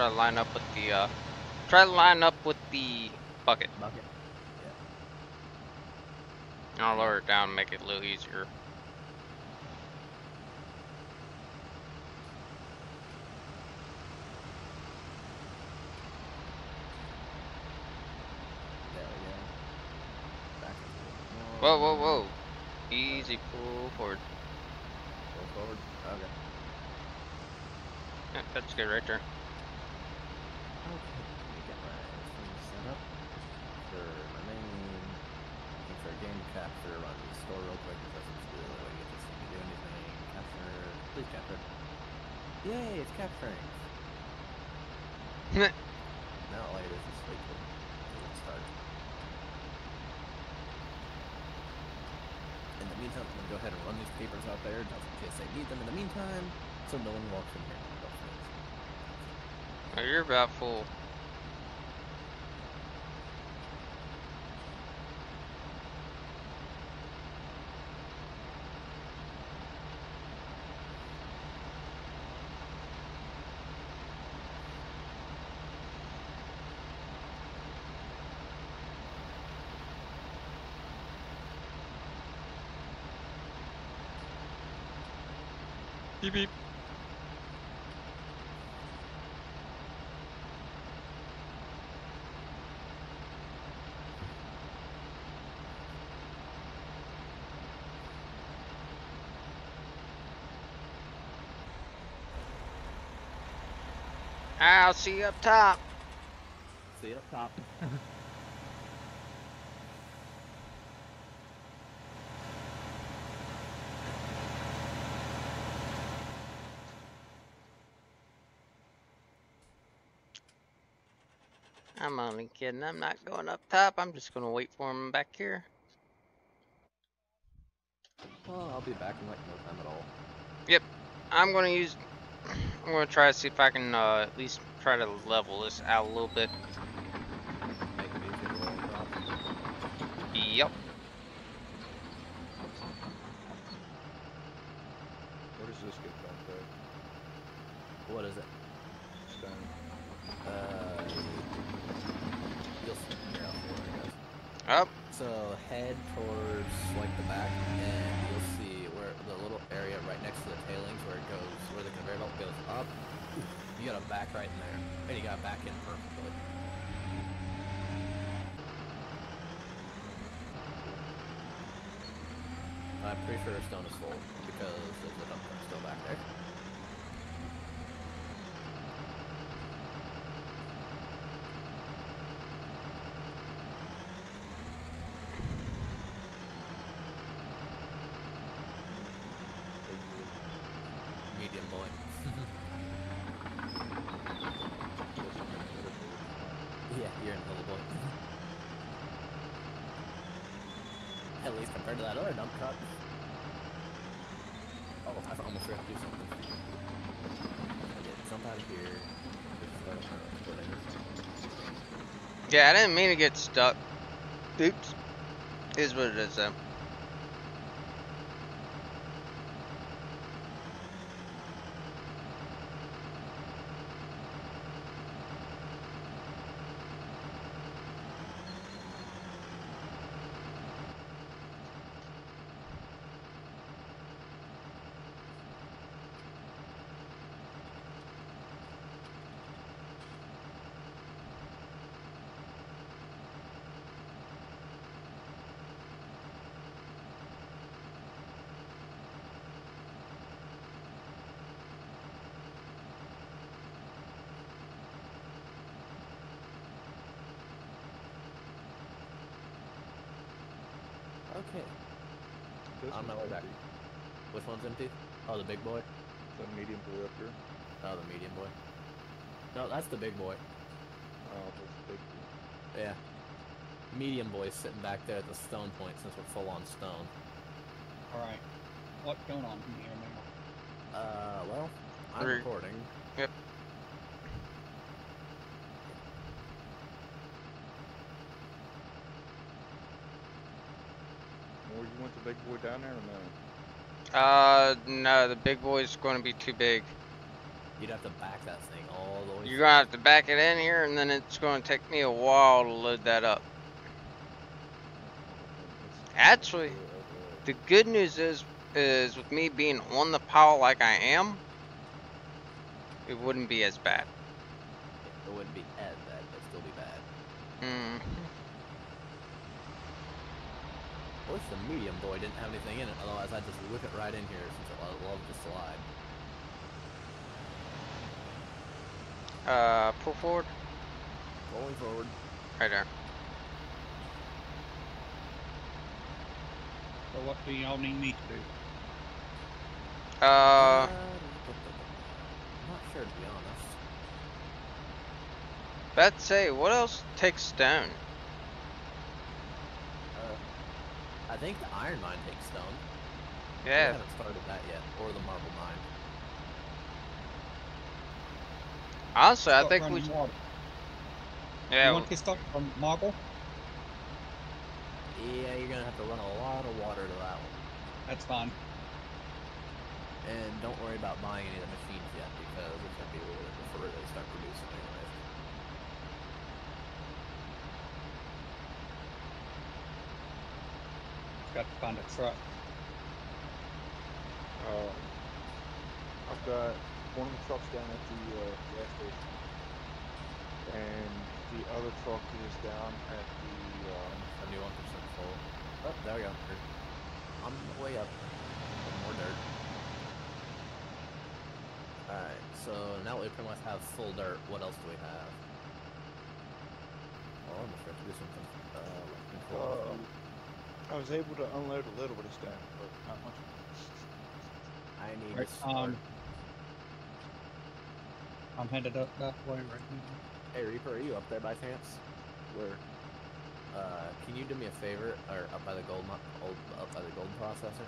try to line up with the, uh, try to line up with the bucket. Bucket. I'll lower it down and make it a little easier. There we go. Back. Whoa, whoa, whoa. Easy pull forward. Pull forward. Okay. Yeah, that's good right there. Okay. Let me get my thing set up for my main. Looking for a game capture. Run to the store real quick because that's the only way to get this thing to do anything. Capture. Please capture. Yay! It's capturing. now all I do is just wait till it starts. In the meantime, I'm gonna go ahead and run these papers out there just in case I need them in the meantime, so no one walks in here. and. Oh, you're about full. Beep beep. I'll see you up top. See you up top. I'm only kidding. I'm not going up top. I'm just gonna wait for him back here. Well, I'll be back in like no time at all. Yep. I'm gonna use. I'm gonna try to see if I can uh, at least try to level this out a little bit. Make it easier to roll. Yep. Where does this get dumped at? What is it? Up. So head towards like the back, and you'll see where the little area right next to the tailings, where it goes, where the conveyor belt goes up. You got a back right in there, and you got back in perfectly. I'm pretty sure stone is full because there's a dump still back there. Medium boy. yeah, you're in little boy. At least compared to that other dump truck. Oh, I almost forgot to do something. Okay, jump out of here. Just start up our footing. Yeah, I didn't mean to get stuck. Oops. Is what it is though. Okay. This On my one's way back. Which one's empty? Oh, the big boy? The medium boy up here. Oh, the medium boy. No, that's the big boy. Oh, this big boy. Yeah. Medium boy's sitting back there at the stone point since we're full on stone. Alright. What's going on here now? Uh, well, I'm Re- recording. Yep. Moore you want the big boy down there or no? Uh, no, the big boy's going to be too big. You'd have to back that thing all the way You're gonna have to back it in here, and then it's gonna take me a while to load that up. Actually, The good news is, is with me being on the pile like I am, it wouldn't be as bad. It wouldn't be as bad, but still be bad. Mm. I wish the medium boy didn't have anything in it, otherwise I'd just whip it right in here since it lo- loves to slide. Uh, pull forward. Rolling forward. Right there. So what do y'all need me to do? Uh, I'm not sure to be honest. let's say, what else takes stone? Uh, I think the iron mine takes stone. We Yeah, haven't started that yet, or the marble mine. honestly, I think we, running water. yeah, You want to start from marble? Yeah, you're gonna have to run a lot of water to that one. That's fine. And don't worry about buying any of the machines yet, because it's gonna be a little bit before they start producing anyways. Got to find a truck. Uh, I've got one of the trucks down at the uh, gas station, and the other truck is down at the. Um, Seventy-one percent full. Oh, there we go. Dirt. On the way up. Some more dirt. Alright, so now we pretty much have full dirt, what else do we have? Oh, I'm gonna have to do something. Uh, control. uh, I was able to unload a little bit of stuff, but not much. I need Right, to um, I'm headed up that way right now. Hey Reaper, are you up there by chance? Where? Uh, can you do me a favor, or up by the gold, old, up by the gold processor?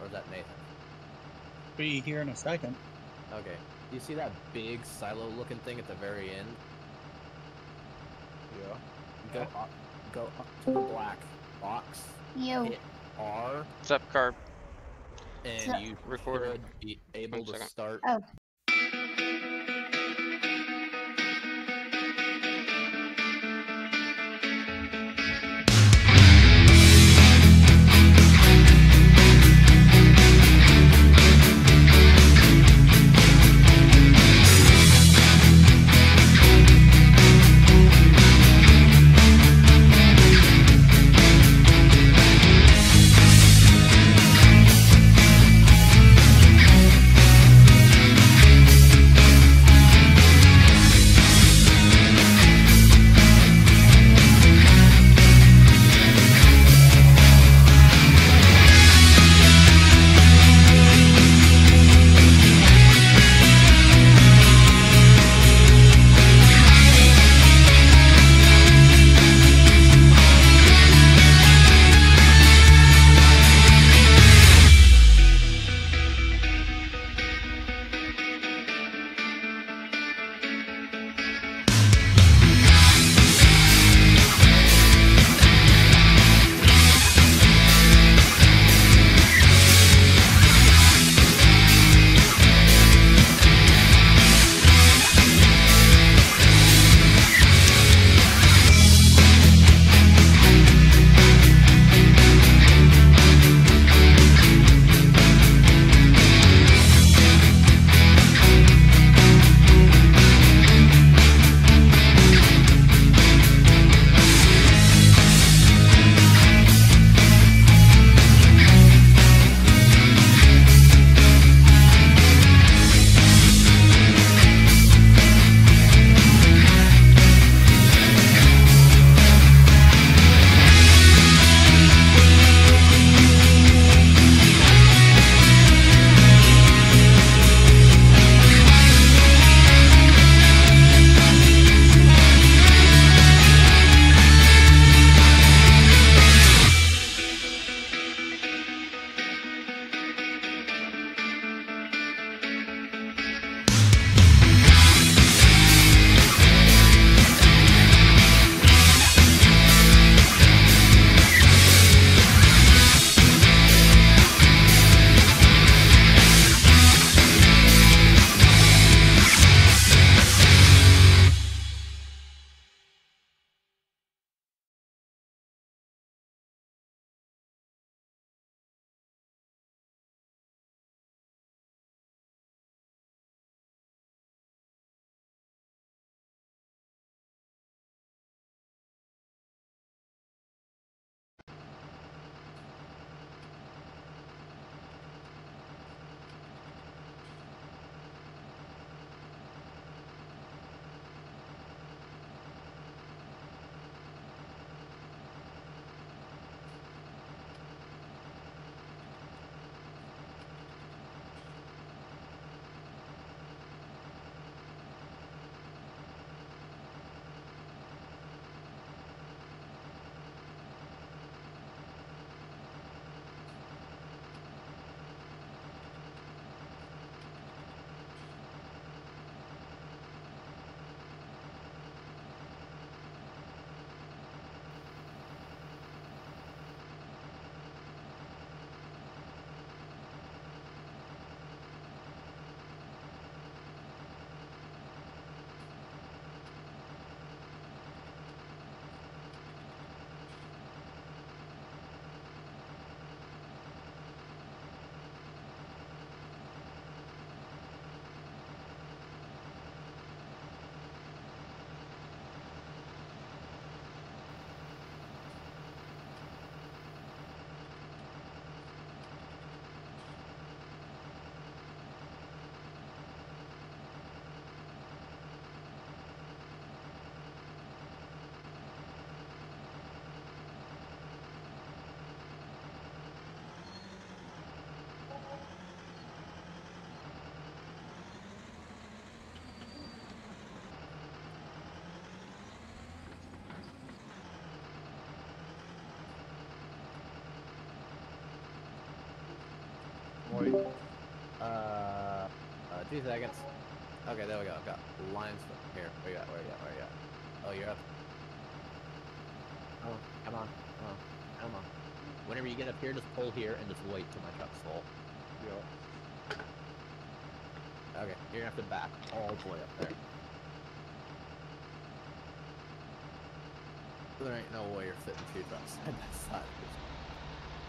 Or is that Nathan? Be here in a second. Okay. You see that big silo-looking thing at the very end? Yeah. Go up, go up to the black box. Yo, Hit R, what's up, Carb? and So- you Recorder. should be able One to second. start. Oh. Wait. Uh, uh, two seconds. Okay, there we go. I've got lines here. Where you at? Where you at? Where you at? Oh, you're up. Oh, come on. Come on. Come on. Whenever you get up here, just pull here and just wait till my truck's full. Yeah. Okay, you're gonna have to back all the way up there. There ain't no way you're fitting two trucks side by side.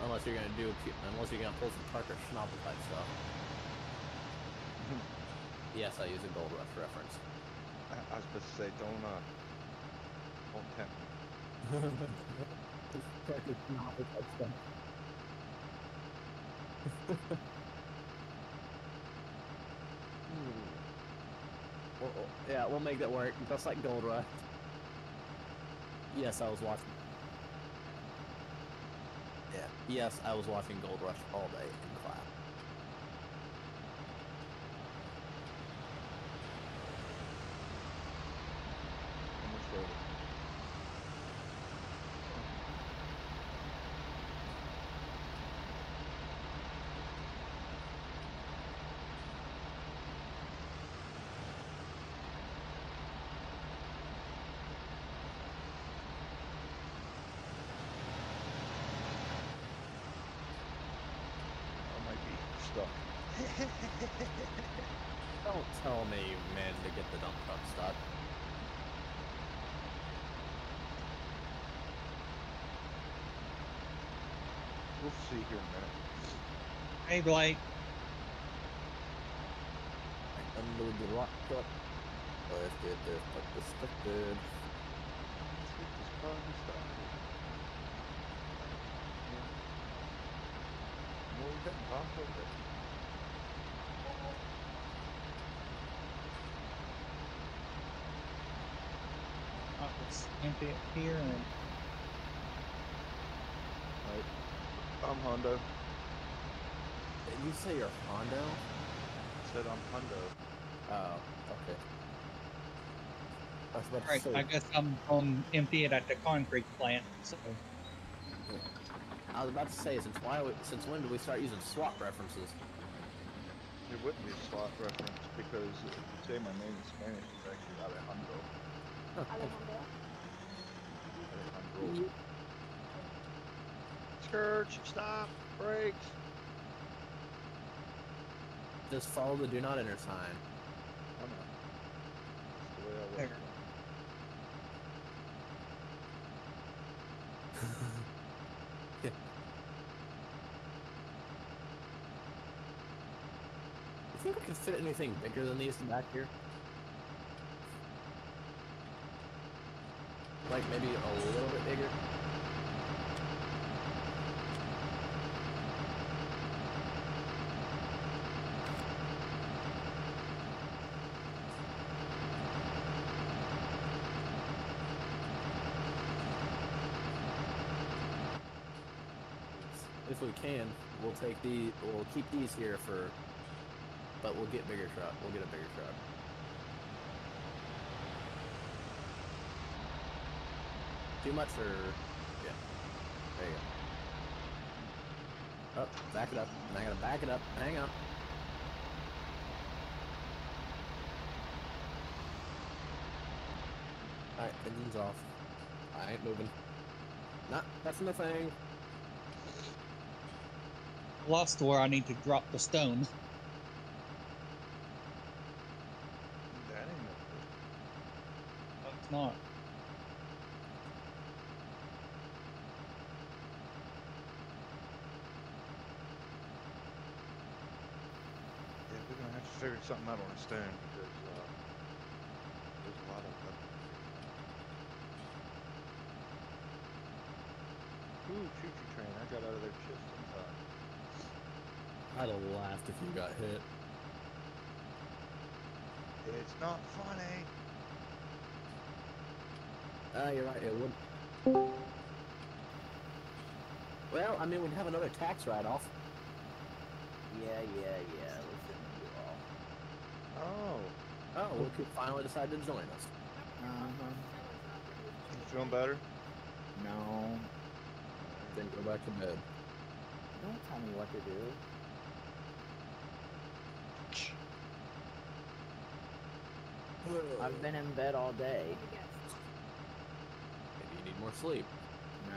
Unless you're gonna do, a pu- unless you're gonna pull some Parker Schnabel type stuff. yes, I use a Gold Rush reference. I, I was about to say, don't uh, don't tempt me. Parker Schnabel type stuff. Hmm. Well, well, yeah, we'll make that work. Just like Gold Rush. Yes, I was watching. Yes, I was watching Gold Rush all day in class. Almost over. I might be. Don't tell me you managed to get the dump truck stuck. We'll see here in a minute. Hey, Blake. I unload the rock truck. Let's get this truck started. Let's get this car started. Yeah. Well, we got Bronco there. Uh, it's empty up here and Right. I'm Hondo. Did you say you're Hondo? Said I'm Hondo. Oh, okay. I was about to Alright, say, I guess I'm on empty it at the concrete plant. So I was about to say, since why? we- Since when did we start using SWAT references? It wouldn't be a slot reference because if you say my name in Spanish, it's actually Alejandro. Scourge, stop, brakes. Just follow the do not enter sign. Oh no. That's the way I was. Yeah. You think we could fit anything bigger than these back here? Like maybe a little bit bigger? If we can, we'll take the we'll keep these here for but we'll get bigger truck. We'll get a bigger truck. Too much or yeah. There you go. Oh, back it up. And I gotta back it up. Hang on. Alright, engine's off. I ain't moving. Not touching the thing. lost where I need to drop the stone. That ain't no good. No, it's not. Yeah, we're gonna have to figure something out on a stand because uh, there's a lot of left to. Ooh, choo choo train! I got out of there just in time. I'd have laughed if you got hit. It's not funny. Ah, you're right, it would. Well, I mean, we'd have another tax write-off. Yeah, yeah, yeah. Oh. Oh, well, Coop finally decided to join us. Uh-huh. You feeling better? No. Then go back to bed. Don't tell me what to do. I've been in bed all day. Maybe you need more sleep. Nah.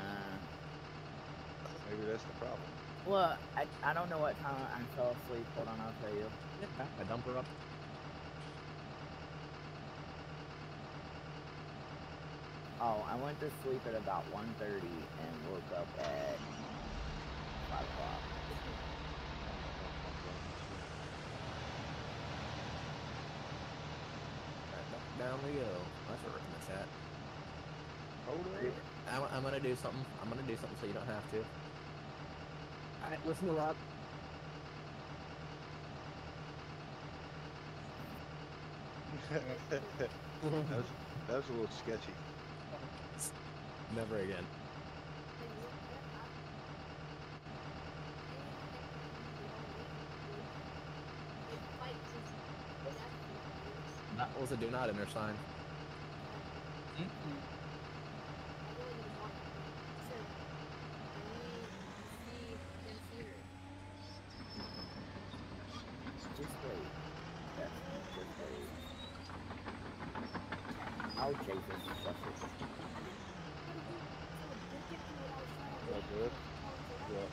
Maybe that's the problem. Well, I, I don't know what time I fell asleep. Hold on, I'll tell you. Yeah, I dump her up. Oh, I went to sleep at about 1.30 and woke up at 5 o'clock. Alright, down we go. That's a rip in the chat. Hold up. I'm, I'm gonna do something. I'm gonna do something so you don't have to. Alright, listen to Rob. that, was, that was a little sketchy. Never again. That was a do not enter sign. Mm-mm. Just wait. Yes, just wait. Oh, Jesus. Shush it. Is that good? Yeah.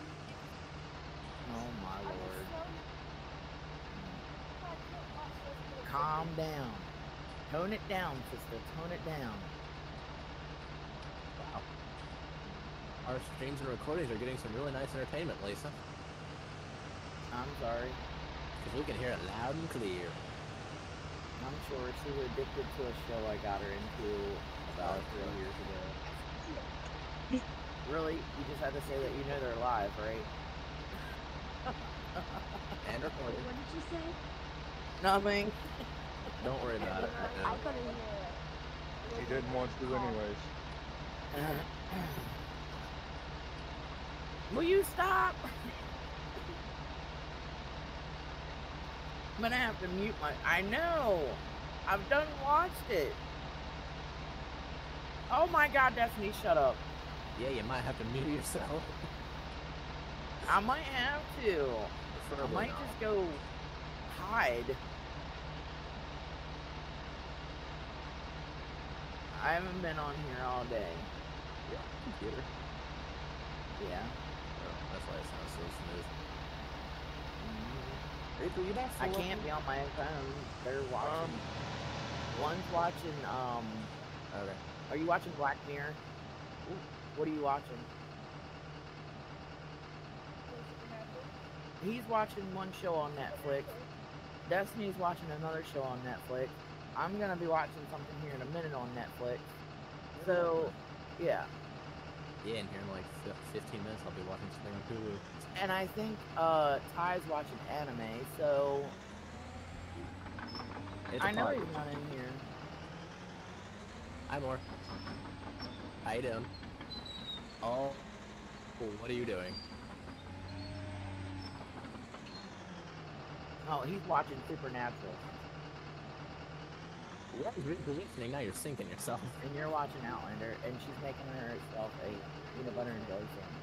Oh, my lord. Calm down. Tone it down, sister. Tone it down. Wow. Our streams and recordings are getting some really nice entertainment, Lisa. I'm sorry. Because we can hear it loud and clear. I'm sure she was addicted to a show I got her into about three years ago. Really? You just had to say that you know they're live, right? And recorded. What did you say? Nothing. Don't worry about it. I couldn't hear it. He didn't want to anyways. Will you stop? I'm gonna have to mute my. I know. I've done watched it. Oh my God, Destiny, shut up. Yeah, you might have to mute yourself. I might have to. I might not. just go hide. I haven't been on here all day. Yeah, computer. Yeah. Oh, that's why it sounds so smooth. Mhm. April, you I can't be on my phone. They're watching. One's watching. Um, Okay. are you watching Black Mirror? What are you watching? He's watching one show on Netflix. Destiny's watching another show on Netflix. I'm gonna be watching something here in a minute on Netflix. So, yeah. Yeah, and here in like 15 minutes, I'll be watching something on Hulu. And I think uh Ty's watching anime, so It's I know party. he's not in here. Hi, Moore. How you doing? Oh, cool. What are you doing? Oh, he's watching Supernatural. What is repositioning? Now you're sinking yourself. And you're watching Outlander, and she's making herself a peanut butter and jelly sandwich.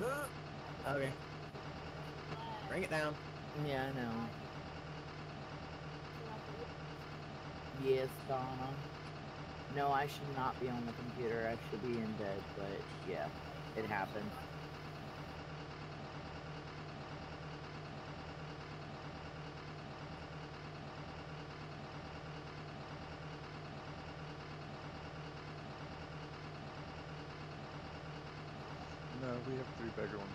Yeah. okay. Bring it down. Yeah, I know. Yes, Donna. No, I should not be on the computer. I should be in bed, but yeah, it happened. No, we have three bigger ones.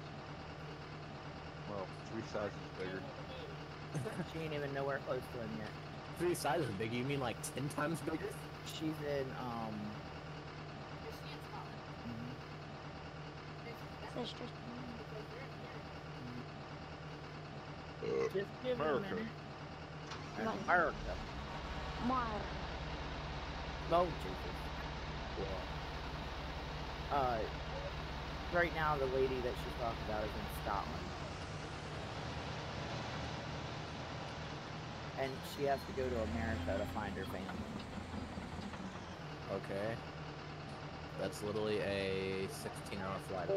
Well, three sizes bigger. She ain't even nowhere close to him yet. Three sizes bigger? You mean like 10 times bigger? She's in, um. Sister. Just give it a America. minute. America. Mar. Oh, Jesus. Uh, right now, the lady that she's talking about is in Scotland. And she has to go to America to find her family. Okay. That's literally a 16 hour flight.